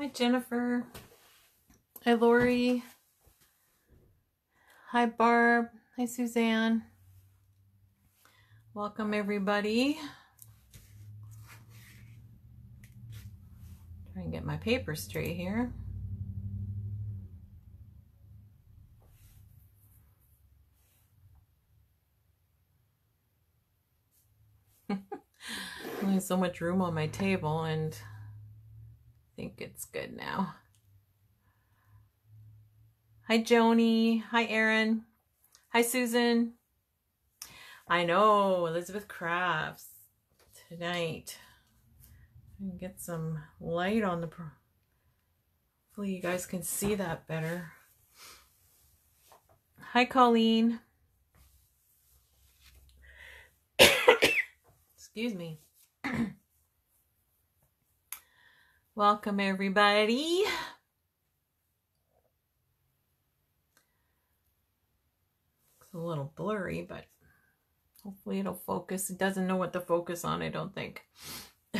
Hi, Jennifer. Hi, Lori. Hi, Barb. Hi, Suzanne. Welcome, everybody. Try and get my paper straight here. So much room on my table and think it's good now. Hi Joni. Hi Erin. Hi Susan. I know, Elizabeth Crafts tonight. And get some light on the hopefully you guys can see that better. Hi Colleen. Excuse me. Welcome, everybody. It's a little blurry, but hopefully it'll focus. It doesn't know what to focus on, I don't think.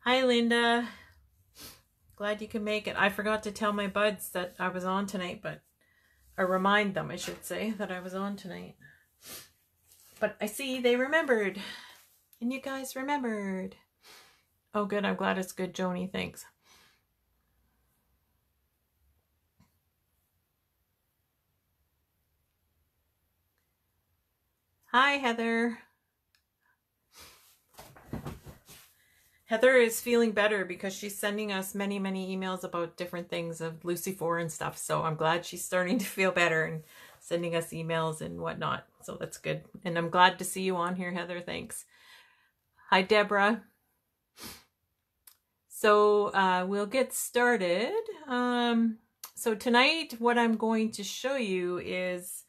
Hi, Linda. Glad you can make it. I forgot to tell my buds that I was on tonight, but or remind them, I should say, that I was on tonight. But I see they remembered. And you guys remembered. Oh, good. I'm glad it's good, Joni. Thanks. Hi, Heather. Heather is feeling better because she's sending us many, many emails about different things of Lucy Four and stuff. So I'm glad she's starting to feel better and sending us emails and whatnot. So that's good. And I'm glad to see you on here, Heather. Thanks. Hi, Deborah. So uh, we'll get started. Um, so tonight, what I'm going to show you is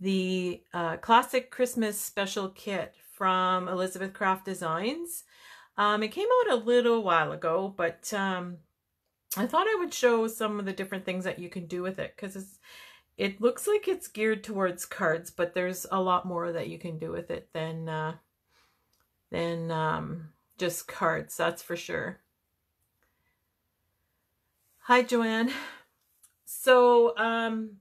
the uh, classic Christmas special kit from Elizabeth Craft Designs. Um, it came out a little while ago, but um, I thought I would show some of the different things that you can do with it because it looks like it's geared towards cards, but there's a lot more that you can do with it than uh, than um, just cards. That's for sure. Hi, Joanne. So, um,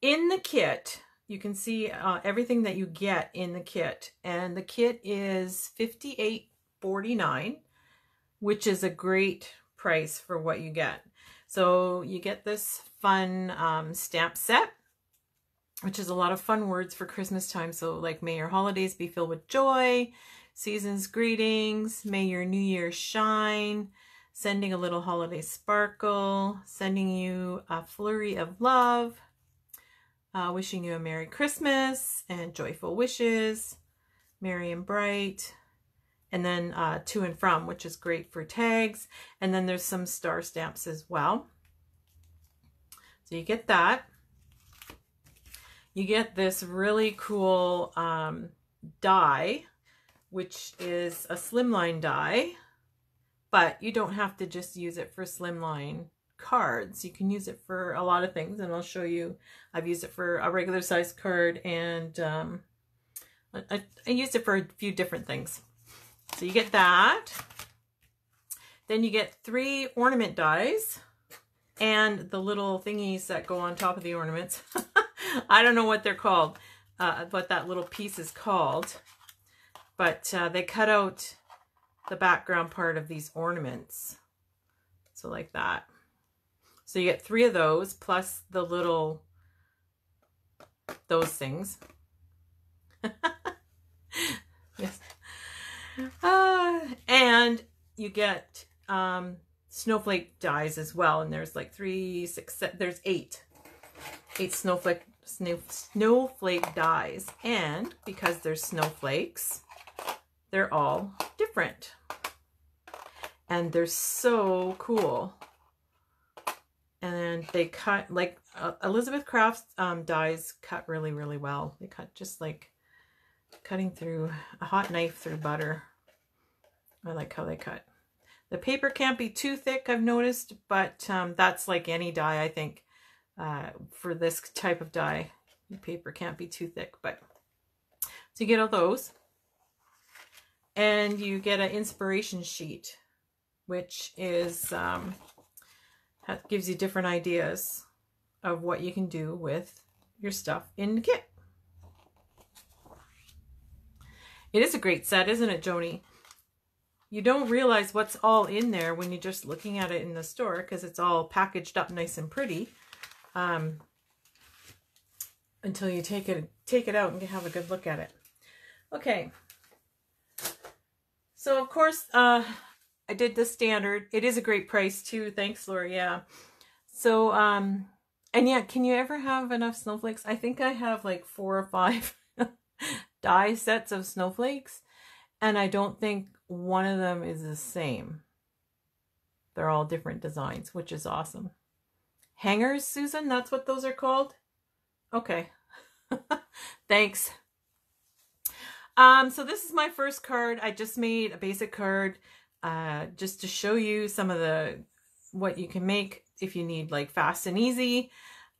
in the kit, you can see uh, everything that you get in the kit. And the kit is $58.49, which is a great price for what you get. So you get this fun um, stamp set, which is a lot of fun words for Christmas time. So like, may your holidays be filled with joy, season's greetings, may your new year shine, sending a little holiday sparkle, sending you a flurry of love, uh, wishing you a Merry Christmas and joyful wishes, Merry and Bright, and then uh, to and from, which is great for tags. And then there's some star stamps as well. So you get that. You get this really cool um, die, which is a slimline die, but you don't have to just use it for slimline cards. You can use it for a lot of things, and I'll show you. I've used it for a regular size card, and um, I, I used it for a few different things. So you get that. Then you get three ornament dies and the little thingies that go on top of the ornaments. I don't know what they're called, uh, what that little piece is called. But uh, they cut out the background part of these ornaments. So like that. So you get three of those plus the little, those things. yes. Uh, and you get um, snowflake dies as well. And there's like three, six, seven, there's eight. Eight snowflake, snow, snowflake dies. And because they're snowflakes, they're all different. And they're so cool and they cut like uh, Elizabeth Crafts um, dies cut really really well. They cut just like cutting through a hot knife through butter. I like how they cut. The paper can't be too thick, I've noticed, but um, that's like any die, I think, uh, for this type of die. The paper can't be too thick, but So you get all those. And you get an inspiration sheet, which is um, gives you different ideas of what you can do with your stuff in the kit. It is a great set, isn't it, Joni? You don't realize what's all in there when you're just looking at it in the store because it's all packaged up nice and pretty. Um, until you take it take it out and have a good look at it. Okay. So of course, uh, I did the standard. It is a great price too. Thanks, Laura. Yeah. So, um, and yeah, can you ever have enough snowflakes? I think I have like four or five die sets of snowflakes, and I don't think one of them is the same. They're all different designs, which is awesome. Hangers, Susan, that's what those are called? Okay. Thanks. Um, so this is my first card. I just made a basic card uh, just to show you some of the what you can make if you need like fast and easy.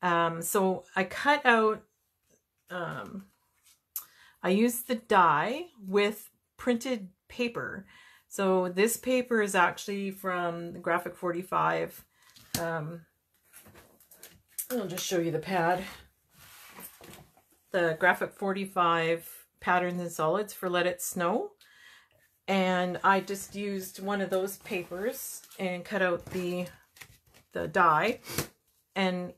Um, so I cut out, um, I used the die with printed paper. So this paper is actually from the Graphic 45. Um, I'll just show you the pad. The Graphic 45 Patterns and Solids for Let It Snow. And I just used one of those papers and cut out the the die and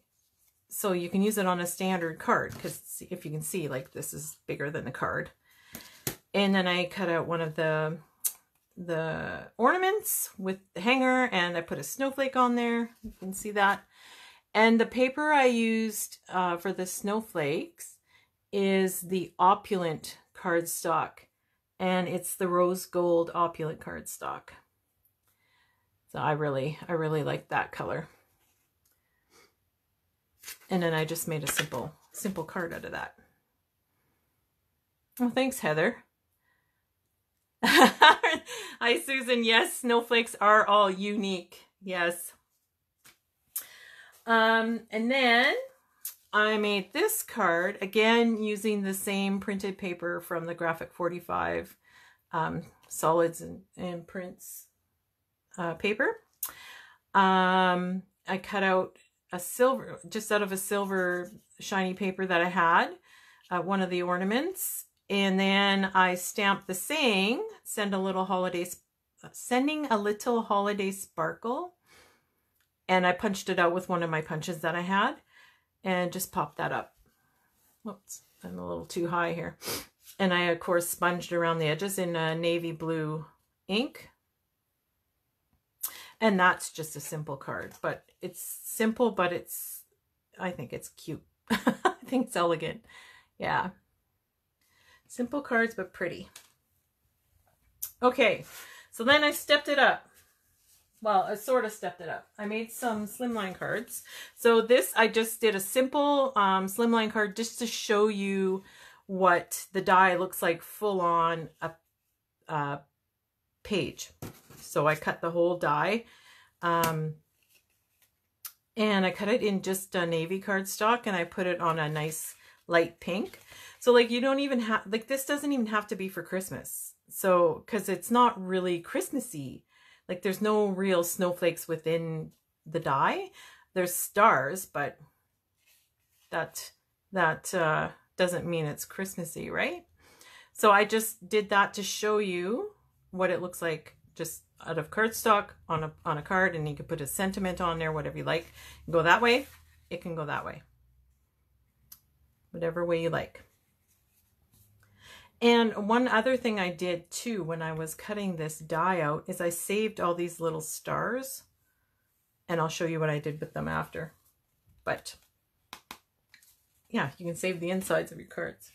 so you can use it on a standard card because if you can see like this is bigger than the card and then I cut out one of the the ornaments with the hanger and I put a snowflake on there you can see that and the paper I used uh, for the snowflakes is the opulent cardstock and it's the rose gold opulent cardstock so I really, I really like that color. And then I just made a simple, simple card out of that. Oh, thanks, Heather. Hi, Susan. Yes, snowflakes are all unique. Yes. Um, and then I made this card, again, using the same printed paper from the Graphic 45 um, solids and, and prints uh, paper. Um, I cut out a silver, just out of a silver shiny paper that I had, uh, one of the ornaments. And then I stamped the saying, send a little holiday, sending a little holiday sparkle. And I punched it out with one of my punches that I had and just popped that up. Whoops, I'm a little too high here. And I, of course, sponged around the edges in a navy blue ink. And that's just a simple card, but it's simple, but it's, I think it's cute. I think it's elegant. Yeah. Simple cards, but pretty. Okay, so then I stepped it up. Well, I sort of stepped it up. I made some slimline cards. So this, I just did a simple um, slimline card just to show you what the die looks like full on a, a page. So I cut the whole die. Um, and I cut it in just a navy cardstock and I put it on a nice light pink. So like you don't even have, like this doesn't even have to be for Christmas. So, cause it's not really Christmassy. Like there's no real snowflakes within the die. There's stars, but that, that, uh, doesn't mean it's Christmassy, right? So I just did that to show you what it looks like just out of cardstock on a, on a card and you can put a sentiment on there, whatever you like. Go that way, it can go that way. Whatever way you like. And one other thing I did too when I was cutting this die out is I saved all these little stars and I'll show you what I did with them after. But yeah, you can save the insides of your cards.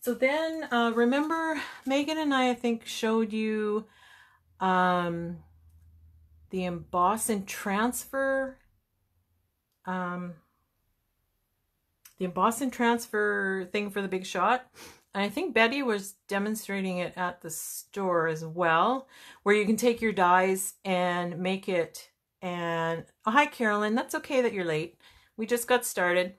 So then, uh, remember Megan and I, I think, showed you um, the emboss and transfer, um, the and transfer thing for the big shot. And I think Betty was demonstrating it at the store as well, where you can take your dies and make it. And oh, hi, Carolyn. That's okay that you're late. We just got started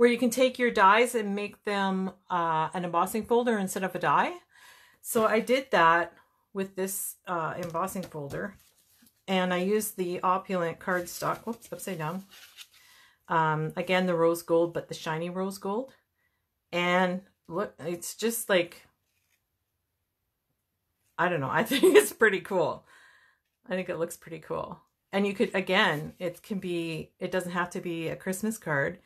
where you can take your dies and make them uh, an embossing folder instead of a die. So I did that with this uh, embossing folder. And I used the opulent cardstock. Whoops, upside down. Um, again, the rose gold, but the shiny rose gold. And look, it's just like, I don't know. I think it's pretty cool. I think it looks pretty cool. And you could, again, it can be, it doesn't have to be a Christmas card.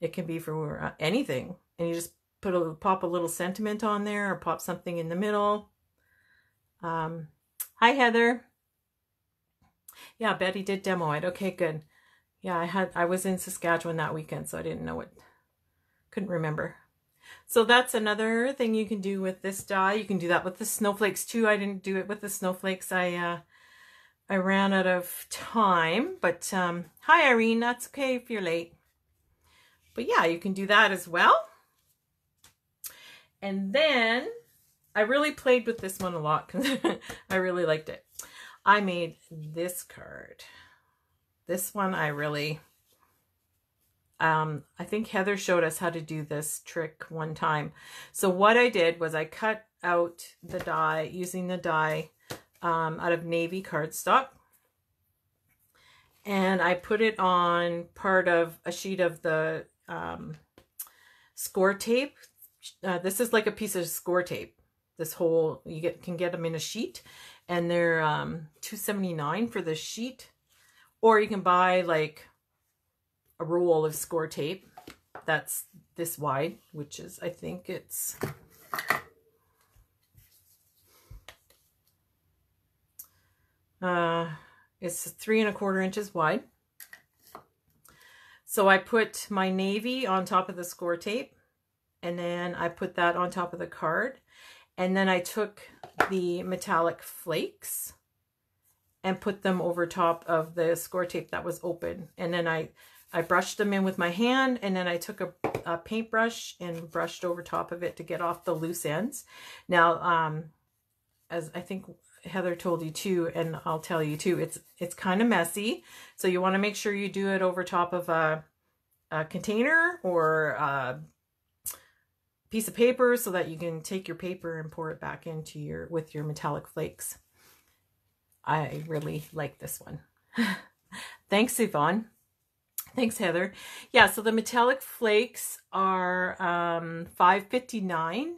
It can be for uh, anything. And you just put a pop a little sentiment on there or pop something in the middle. Um, hi, Heather. Yeah, Betty did demo it. Okay, good. Yeah, I had I was in Saskatchewan that weekend, so I didn't know it. Couldn't remember. So that's another thing you can do with this die. You can do that with the snowflakes too. I didn't do it with the snowflakes. I uh, I ran out of time, but um, hi Irene, that's okay if you're late. But yeah, you can do that as well. And then I really played with this one a lot because I really liked it. I made this card. This one I really, um, I think Heather showed us how to do this trick one time. So what I did was I cut out the die using the die um, out of navy cardstock. And I put it on part of a sheet of the um, score tape. Uh, this is like a piece of score tape. This whole, you get can get them in a sheet and they're um, 279 for the sheet. Or you can buy like a roll of score tape that's this wide, which is, I think it's uh, it's three and a quarter inches wide. So I put my navy on top of the score tape and then I put that on top of the card. And then I took the metallic flakes and put them over top of the score tape that was open. And then I, I brushed them in with my hand and then I took a, a paintbrush and brushed over top of it to get off the loose ends. Now, um, as I think Heather told you too, and I'll tell you too, it's it's kind of messy. So you want to make sure you do it over top of a, a container or a piece of paper so that you can take your paper and pour it back into your, with your metallic flakes. I really like this one. Thanks, Yvonne. Thanks, Heather. Yeah, so the metallic flakes are um, 5.59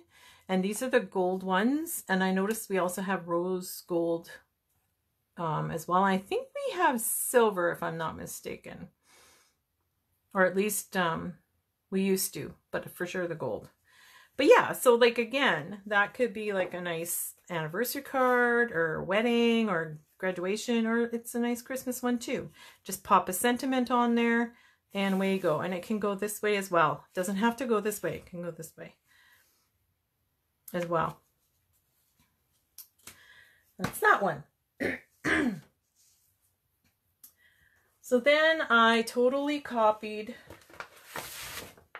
and these are the gold ones. And I noticed we also have rose gold um, as well. I think we have silver, if I'm not mistaken. Or at least um, we used to, but for sure the gold. But yeah, so like again, that could be like a nice anniversary card or wedding or graduation, or it's a nice Christmas one too. Just pop a sentiment on there and away you go. And it can go this way as well. It doesn't have to go this way. It can go this way as well. That's that one. so then I totally copied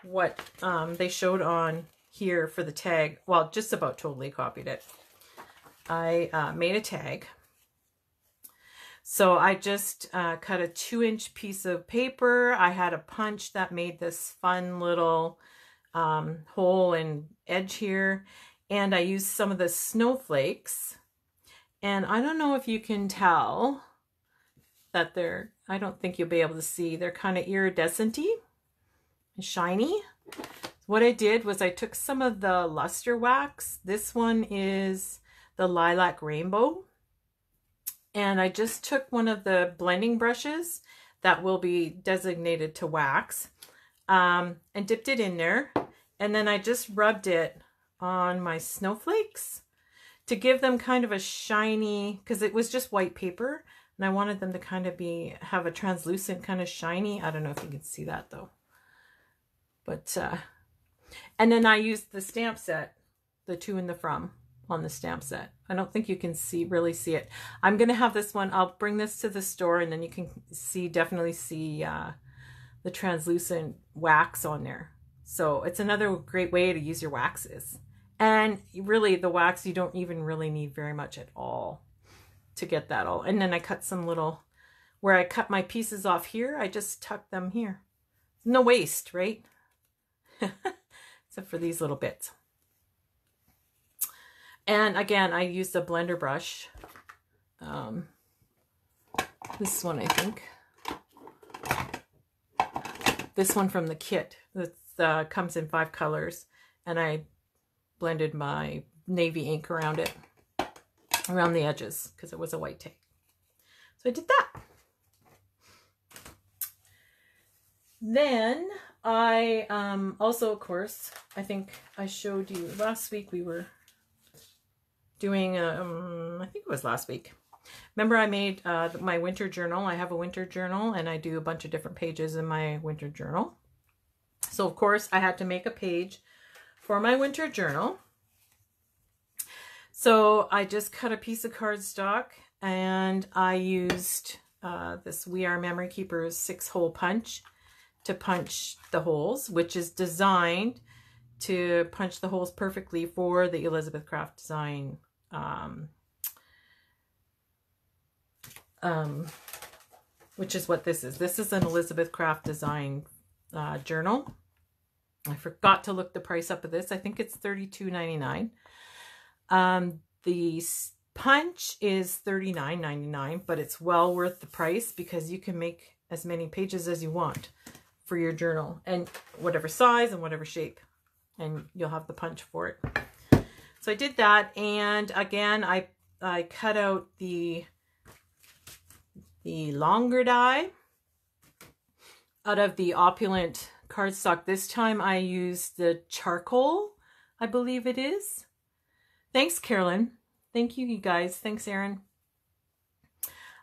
what um, they showed on here for the tag. Well, just about totally copied it. I uh, made a tag. So I just uh, cut a two inch piece of paper. I had a punch that made this fun little um, hole and edge here and I used some of the snowflakes. And I don't know if you can tell that they're, I don't think you'll be able to see, they're kind of iridescent-y and shiny. What I did was I took some of the luster wax. This one is the Lilac Rainbow. And I just took one of the blending brushes that will be designated to wax um, and dipped it in there. And then I just rubbed it on my snowflakes to give them kind of a shiny, because it was just white paper, and I wanted them to kind of be, have a translucent kind of shiny. I don't know if you can see that though. But, uh, and then I used the stamp set, the to and the from on the stamp set. I don't think you can see, really see it. I'm going to have this one, I'll bring this to the store and then you can see, definitely see, uh, the translucent wax on there. So it's another great way to use your waxes. And really the wax, you don't even really need very much at all to get that all. And then I cut some little, where I cut my pieces off here, I just tuck them here. No waste, right? except for these little bits. And again, I used a blender brush. Um, this one, I think. This one from the kit. That uh, comes in five colors. And I blended my navy ink around it, around the edges, because it was a white tape. So I did that. Then I um, also, of course, I think I showed you last week we were doing, um, I think it was last week. Remember I made uh, my winter journal. I have a winter journal and I do a bunch of different pages in my winter journal. So of course I had to make a page for my winter journal. So I just cut a piece of cardstock and I used uh, this We Are Memory Keepers six hole punch to punch the holes, which is designed to punch the holes perfectly for the Elizabeth Craft design um, um, which is what this is. This is an Elizabeth Craft design uh, journal. I forgot to look the price up of this. I think it's $32.99. Um, the punch is $39.99, but it's well worth the price because you can make as many pages as you want for your journal and whatever size and whatever shape and you'll have the punch for it. So I did that and again I I cut out the the longer die out of the opulent cardstock. This time I used the charcoal, I believe it is. Thanks, Carolyn. Thank you, you guys. Thanks, Aaron.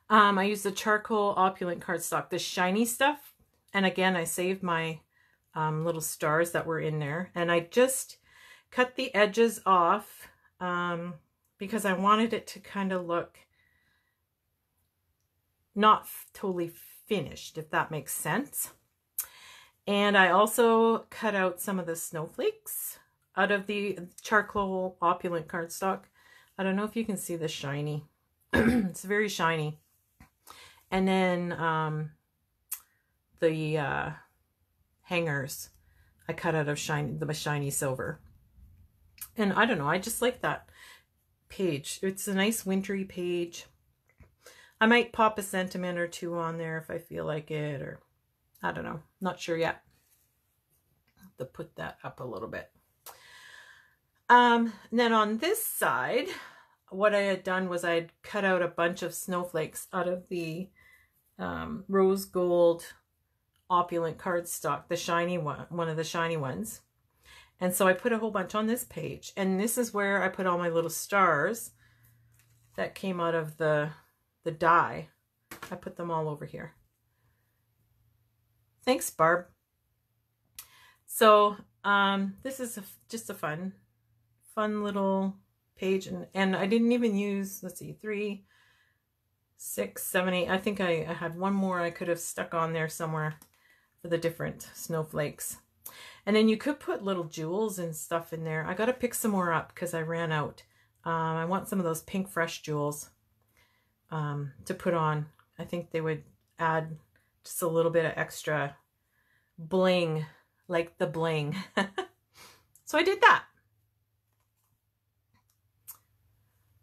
Um, I used the charcoal opulent cardstock, the shiny stuff and again, I saved my um, little stars that were in there. And I just cut the edges off um, because I wanted it to kind of look not totally finished, if that makes sense. And I also cut out some of the snowflakes out of the charcoal opulent cardstock. I don't know if you can see the shiny. it's very shiny. And then um, the uh, hangers I cut out of shiny, the shiny silver. And I don't know, I just like that page. It's a nice wintry page. I might pop a sentiment or two on there if I feel like it, or I don't know, not sure yet. to put that up a little bit. Um, then on this side, what I had done was I had cut out a bunch of snowflakes out of the um, rose gold opulent cardstock, the shiny one, one of the shiny ones. And so I put a whole bunch on this page. And this is where I put all my little stars that came out of the, the die. I put them all over here. Thanks, Barb. So um, this is a, just a fun, fun little page. And, and I didn't even use, let's see, three, six, seven, eight. I think I, I had one more I could have stuck on there somewhere for the different snowflakes. And then you could put little jewels and stuff in there. I got to pick some more up because I ran out. Um, I want some of those pink fresh jewels um, to put on. I think they would add just a little bit of extra bling, like the bling. so I did that.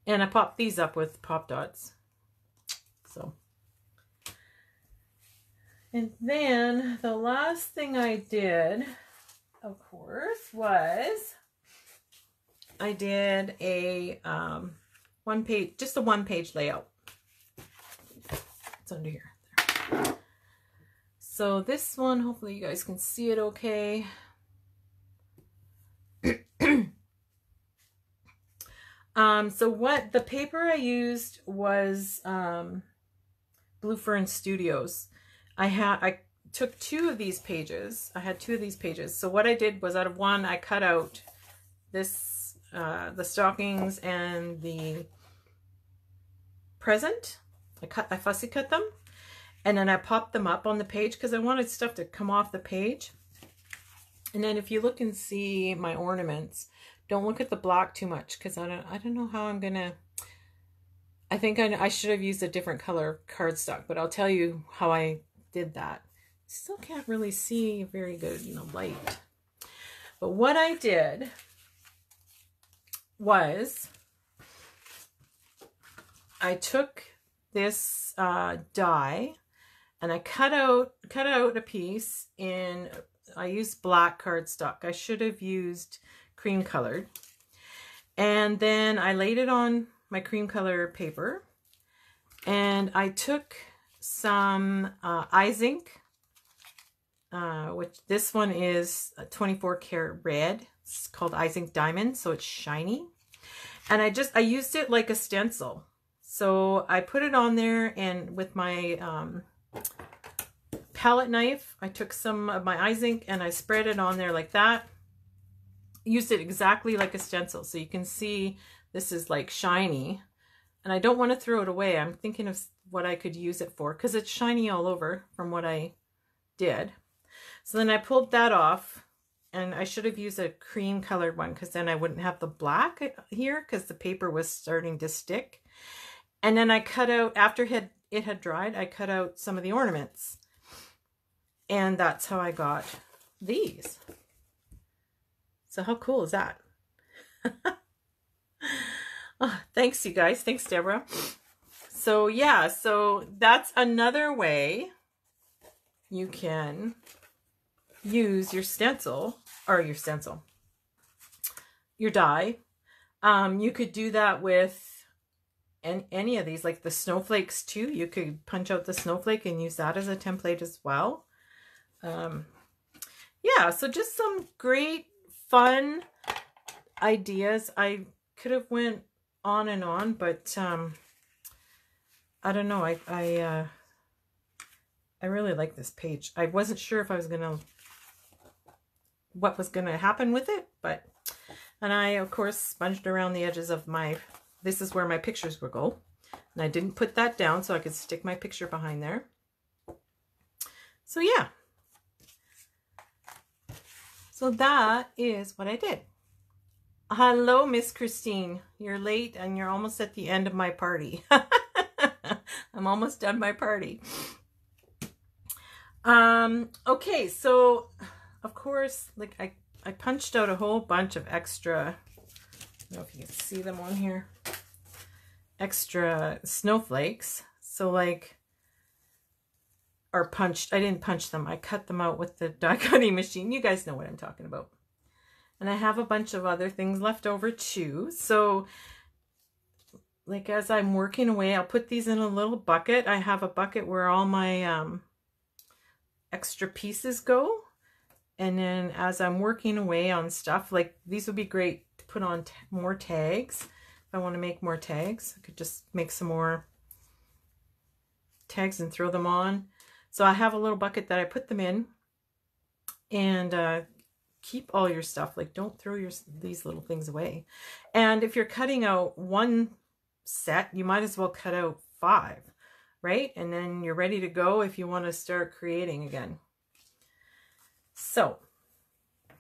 And I popped these up with pop dots. So and then the last thing I did, of course, was I did a um, one page, just a one page layout. It's under here. There. So this one, hopefully you guys can see it okay. um, so what the paper I used was um, Blue Fern Studios. I had I took two of these pages. I had two of these pages. So what I did was out of one, I cut out this, uh, the stockings and the present. I cut, I fussy cut them. And then I popped them up on the page because I wanted stuff to come off the page. And then if you look and see my ornaments, don't look at the block too much because I don't, I don't know how I'm going to, I think I, I should have used a different color cardstock, but I'll tell you how I did that. Still can't really see very good in the light. But what I did was I took this uh, die and I cut out cut out a piece in I used black cardstock. I should have used cream colored. And then I laid it on my cream color paper and I took some uh, Ice Ink, uh, which this one is 24 karat red. It's called Ink Diamond, so it's shiny. And I just, I used it like a stencil. So I put it on there and with my um, palette knife, I took some of my Ink and I spread it on there like that. Used it exactly like a stencil. So you can see this is like shiny. And I don't want to throw it away. I'm thinking of what I could use it for because it's shiny all over from what I did. So then I pulled that off and I should have used a cream colored one because then I wouldn't have the black here because the paper was starting to stick. And then I cut out, after it had, it had dried, I cut out some of the ornaments. And that's how I got these. So how cool is that? oh, thanks, you guys. Thanks, Deborah. So yeah, so that's another way you can use your stencil or your stencil, your die. Um, you could do that with and any of these, like the snowflakes too. You could punch out the snowflake and use that as a template as well. Um, yeah, so just some great fun ideas. I could have went on and on, but um, I don't know. I I uh, I really like this page. I wasn't sure if I was gonna what was gonna happen with it, but and I of course sponged around the edges of my. This is where my pictures will go, and I didn't put that down so I could stick my picture behind there. So yeah. So that is what I did. Hello, Miss Christine. You're late and you're almost at the end of my party. I'm almost done my party. Um, okay, so of course, like I, I punched out a whole bunch of extra, I don't know if you can see them on here, extra snowflakes. So like, or punched, I didn't punch them. I cut them out with the die cutting machine. You guys know what I'm talking about. And I have a bunch of other things left over too. So like as I'm working away, I'll put these in a little bucket. I have a bucket where all my um, extra pieces go. And then as I'm working away on stuff, like these would be great to put on more tags. If I want to make more tags, I could just make some more tags and throw them on. So I have a little bucket that I put them in and uh, keep all your stuff. Like don't throw your these little things away. And if you're cutting out one set, you might as well cut out five, right? And then you're ready to go if you want to start creating again. So,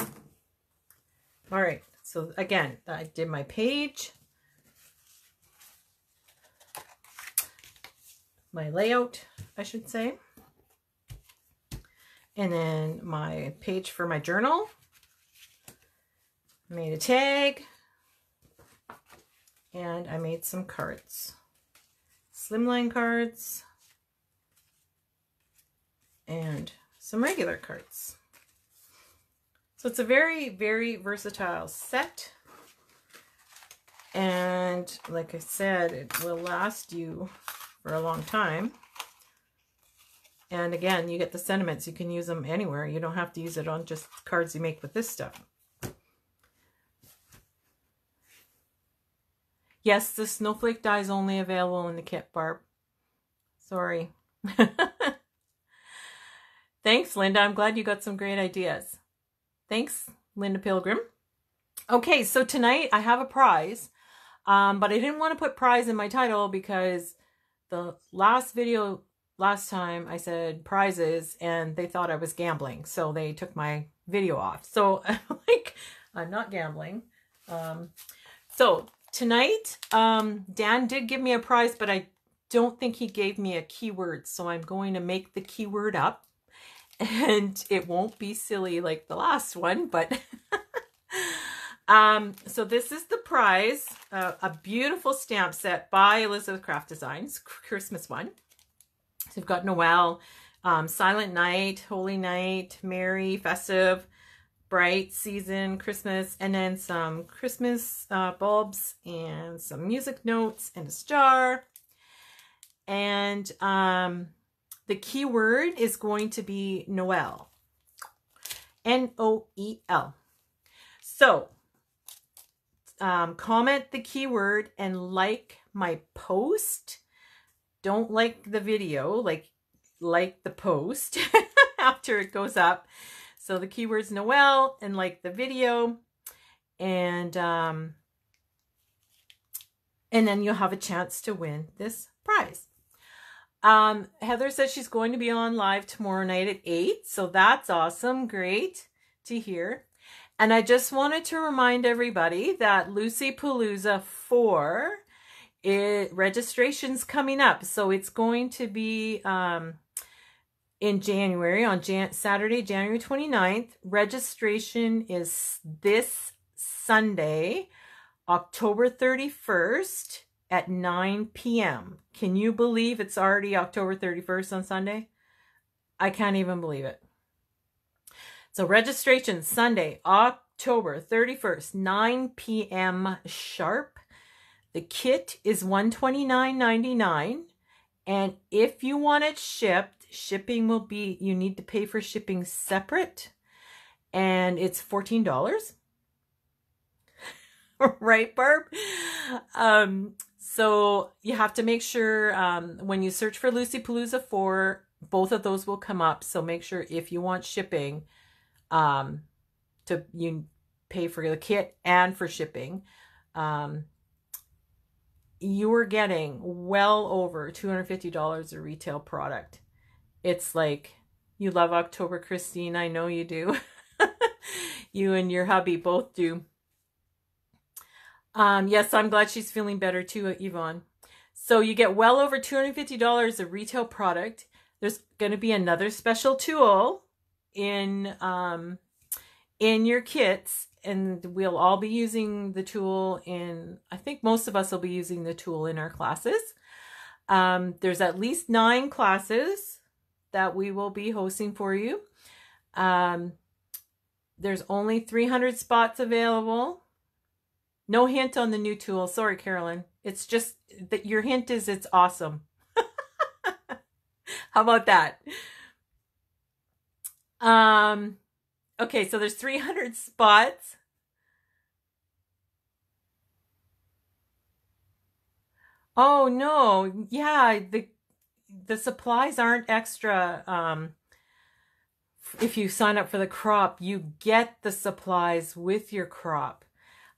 all right. So again, I did my page, my layout, I should say. And then my page for my journal. Made a tag, and I made some cards. Slimline cards and some regular cards. So it's a very, very versatile set. And like I said, it will last you for a long time. And again, you get the sentiments. You can use them anywhere. You don't have to use it on just cards you make with this stuff. Yes, the snowflake die is only available in the kit, Barb. Sorry. Thanks, Linda. I'm glad you got some great ideas. Thanks, Linda Pilgrim. Okay, so tonight I have a prize, um, but I didn't want to put prize in my title because the last video last time I said prizes and they thought I was gambling, so they took my video off. So like, I'm not gambling. Um, so Tonight, um, Dan did give me a prize, but I don't think he gave me a keyword. So I'm going to make the keyword up. And it won't be silly like the last one, but Um, so this is the prize, uh, a beautiful stamp set by Elizabeth Craft Designs, Christmas one. So we've got Noel, um, Silent Night, Holy Night, Merry, Festive, Bright, Season, Christmas, and then some Christmas uh, bulbs and some music notes and a star. And um, the keyword is going to be Noel. N-O-E-L. So um, comment the keyword and like my post. Don't like the video, like like the post after it goes up. So the keyword's Noel and like the video and um, and then you'll have a chance to win this prize. Um, Heather says she's going to be on live tomorrow night at 8. So that's awesome. Great to hear. And I just wanted to remind everybody that Lucy Palooza 4 it registration's coming up. So it's going to be um, in January on Jan Saturday, January 29th. Registration is this Sunday, October 31st at 9 p.m. Can you believe it's already October 31st on Sunday? I can't even believe it. So registration Sunday, October 31st, 9 p.m. sharp. The kit is $129.99. And if you want it shipped, shipping will be, you need to pay for shipping separate. And it's $14. right, Barb? Um, so you have to make sure um, when you search for Lucy Palooza 4, both of those will come up. So make sure if you want shipping, um, to you pay for the kit and for shipping, um, you are getting well over $250 a retail product. It's like, you love October, Christine. I know you do. you and your hubby both do. Um, yes, I'm glad she's feeling better too, Yvonne. So you get well over $250 of retail product. There's going to be another special tool in um, in your kits and we'll all be using the tool in I think most of us will be using the tool in our classes. Um, there's at least nine classes that we will be hosting for you. Um, there's only 300 spots available. No hint on the new tool. Sorry, Carolyn. It's just that your hint is it's awesome. How about that? Um, okay, so there's 300 spots. Oh no, yeah, the the supplies aren't extra. Um, if you sign up for the crop, you get the supplies with your crop.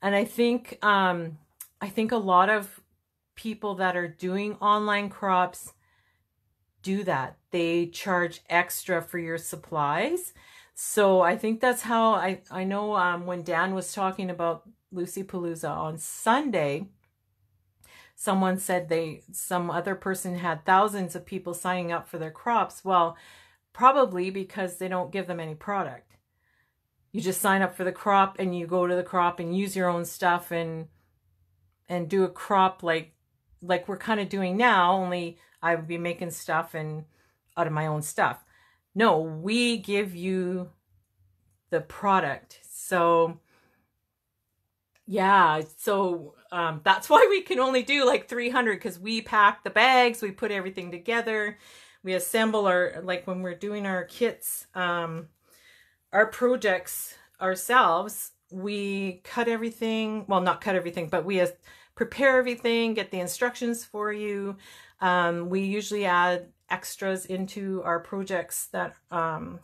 And I think um, I think a lot of people that are doing online crops do that. They charge extra for your supplies. So I think that's how I, I know um, when Dan was talking about Lucy Palooza on Sunday, someone said they some other person had thousands of people signing up for their crops. Well, probably because they don't give them any product. You just sign up for the crop and you go to the crop and use your own stuff and and do a crop like like we're kind of doing now, only I would be making stuff and out of my own stuff. No, we give you the product. So yeah, so um, that's why we can only do like 300 because we pack the bags, we put everything together, we assemble our, like when we're doing our kits, um, our projects ourselves, we cut everything, well, not cut everything, but we prepare everything, get the instructions for you. Um, we usually add extras into our projects that um,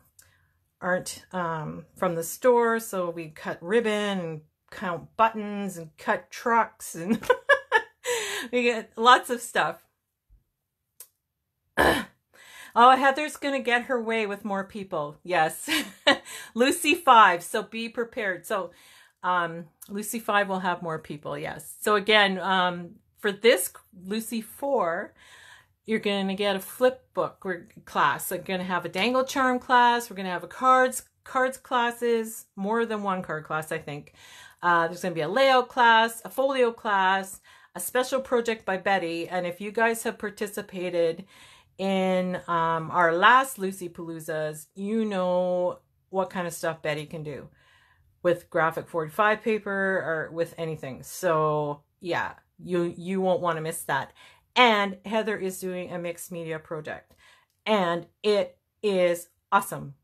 aren't um, from the store. So we cut ribbon and count buttons and cut trucks and we get lots of stuff. Oh, Heather's going to get her way with more people. Yes. Lucy 5. So be prepared. So um, Lucy 5 will have more people. Yes. So again, um, for this Lucy 4, you're going to get a flip book class. We're going to have a dangle charm class. We're going to have a cards cards classes, more than one card class, I think. Uh, there's going to be a layout class, a folio class, a special project by Betty. And if you guys have participated in um, our last Lucy Paloozas, you know what kind of stuff Betty can do with graphic 45 paper or with anything. So yeah, you you won't want to miss that. And Heather is doing a mixed media project, and it is awesome.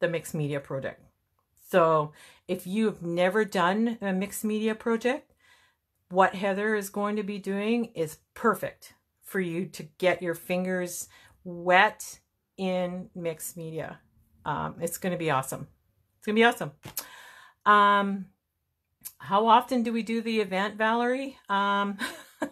The mixed media project. So if you've never done a mixed media project, what Heather is going to be doing is perfect for you to get your fingers wet in mixed media. Um, it's going to be awesome. It's going to be awesome. Um, how often do we do the event, Valerie? Um,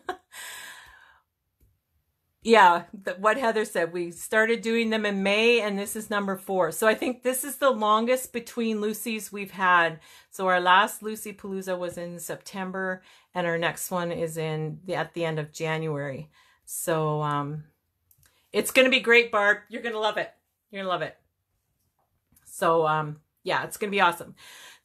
yeah, what Heather said, we started doing them in May and this is number four. So I think this is the longest between Lucy's we've had. So our last Lucy Palooza was in September and our next one is in the, at the end of January. So um, it's going to be great, Barb. You're going to love it. You're going to love it. So um, yeah, it's going to be awesome.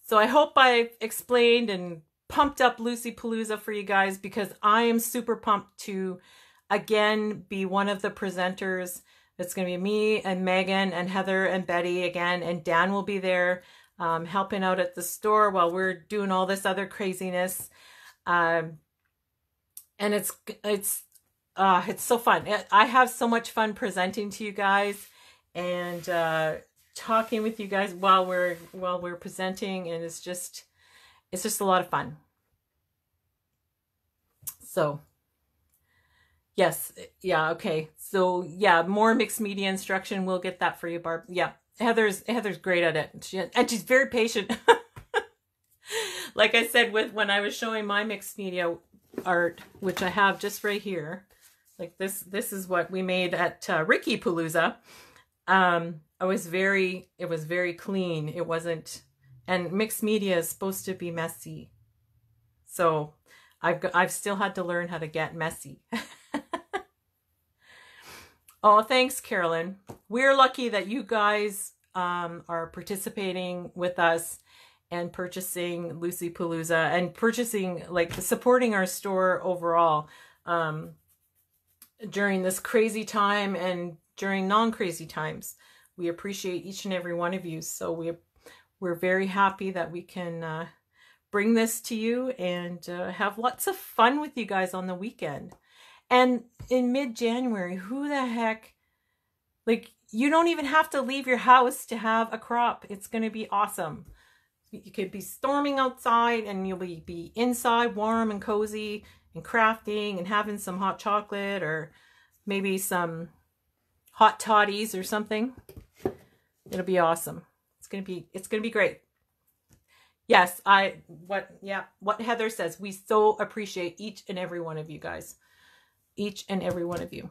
So I hope I explained and pumped up Lucy Palooza for you guys because I am super pumped to again be one of the presenters. It's going to be me and Megan and Heather and Betty again, and Dan will be there um, helping out at the store while we're doing all this other craziness. Um, and it's it's uh, it's so fun. I have so much fun presenting to you guys and uh, talking with you guys while we're while we're presenting, and it's just it's just a lot of fun. So Yes. Yeah. Okay. So yeah, more mixed media instruction. We'll get that for you, Barb. Yeah. Heather's Heather's great at it, she, and she's very patient. like I said, with when I was showing my mixed media art, which I have just right here, like this. This is what we made at uh, Ricky Palooza. Um, I was very. It was very clean. It wasn't, and mixed media is supposed to be messy. So, I've I've still had to learn how to get messy. Oh, thanks, Carolyn. We're lucky that you guys um, are participating with us and purchasing Lucy Palooza and purchasing, like, supporting our store overall um, during this crazy time and during non-crazy times. We appreciate each and every one of you. So we, we're very happy that we can uh, bring this to you and uh, have lots of fun with you guys on the weekend. And in mid January, who the heck, like, you don't even have to leave your house to have a crop. It's going to be awesome. You could be storming outside and you'll be, be inside warm and cozy and crafting and having some hot chocolate or maybe some hot toddies or something. It'll be awesome. It's going to be, it's going to be great. Yes, I, what, yeah, what Heather says, we so appreciate each and every one of you guys each and every one of you.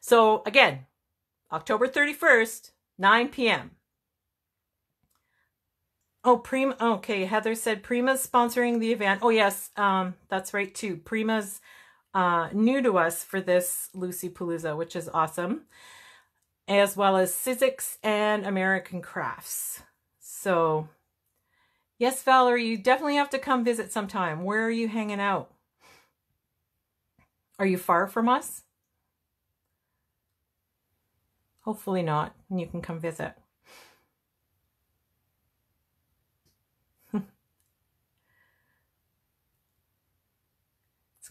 So again, October 31st, 9 p.m. Oh, Prima. Okay, Heather said Prima's sponsoring the event. Oh, yes, um, that's right too. Prima's uh, new to us for this Lucy Palooza, which is awesome, as well as Sizzix and American Crafts. So, yes, Valerie, you definitely have to come visit sometime. Where are you hanging out? Are you far from us? Hopefully not, and you can come visit.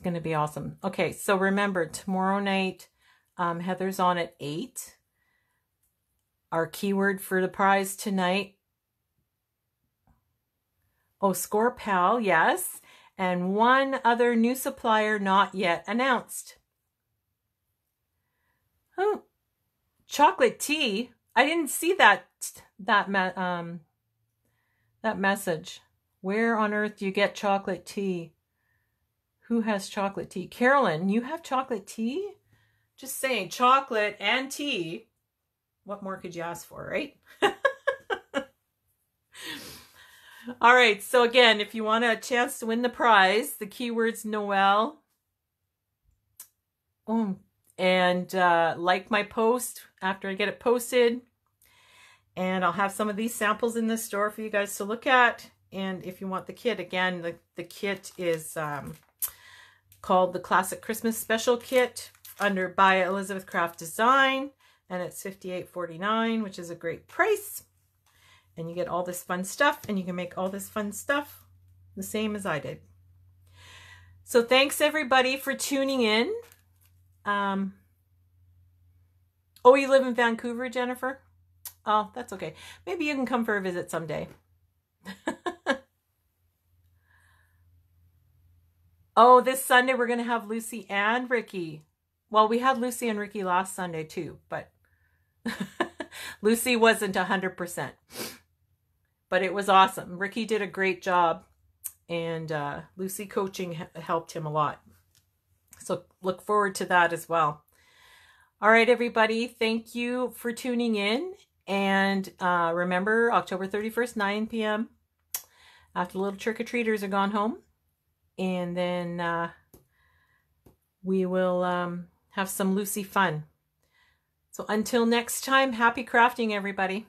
Going to be awesome. Okay, so remember, tomorrow night, um, Heather's on at 8. Our keyword for the prize tonight. Oh, Scor-Pal, yes and one other new supplier not yet announced. Oh, chocolate tea. I didn't see that that um that message. Where on earth do you get chocolate tea? Who has chocolate tea? Carolyn, you have chocolate tea? Just saying, chocolate and tea. What more could you ask for, right? All right. So again, if you want a chance to win the prize, the keyword's Noel. Oh, and uh, like my post after I get it posted. And I'll have some of these samples in the store for you guys to look at. And if you want the kit, again, the, the kit is um, called the Classic Christmas Special Kit under by Elizabeth Craft Design. And it's $58.49, which is a great price. And you get all this fun stuff, and you can make all this fun stuff the same as I did. So thanks everybody for tuning in. Um, oh, you live in Vancouver, Jennifer? Oh, that's okay. Maybe you can come for a visit someday. oh, this Sunday we're going to have Lucy and Ricky. Well, we had Lucy and Ricky last Sunday too, but Lucy wasn't 100%. But it was awesome. Ricky did a great job and uh, Lucy coaching helped him a lot. So look forward to that as well. All right, everybody, thank you for tuning in. And uh, remember, October 31st, 9 p.m., after the little trick-or-treaters are gone home. And then uh, we will um, have some Lucy fun. So until next time, happy crafting, everybody.